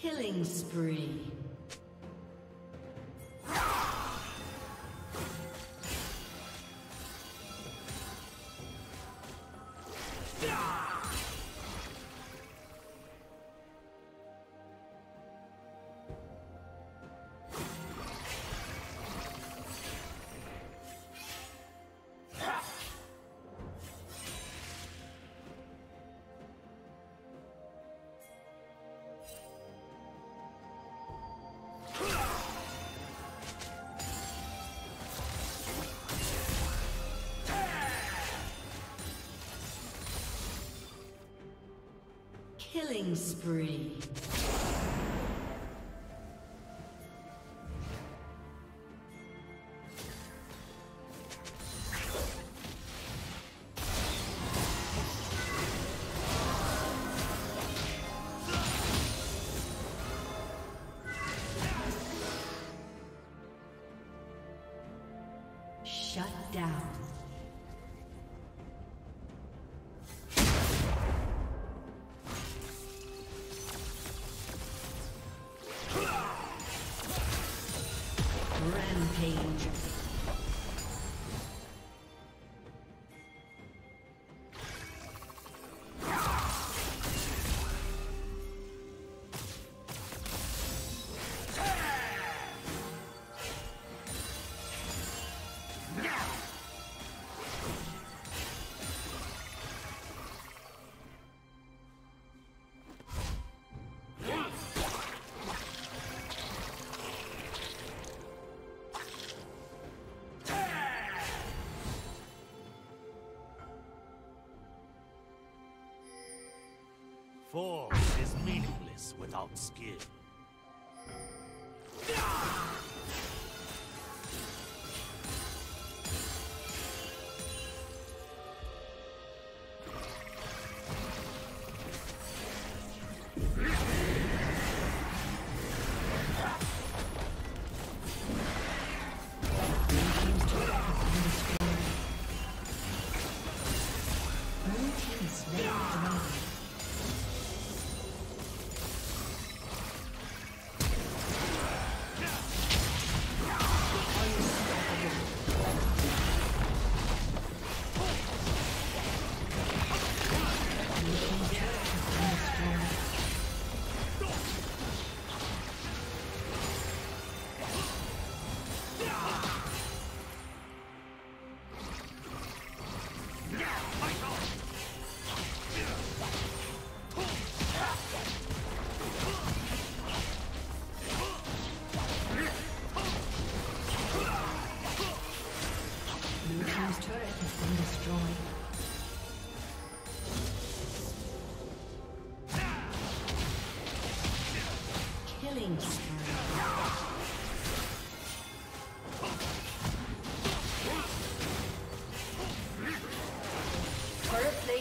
Killing spree. Killing spree. Rampage. Force is meaningless without skill.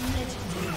Legendary.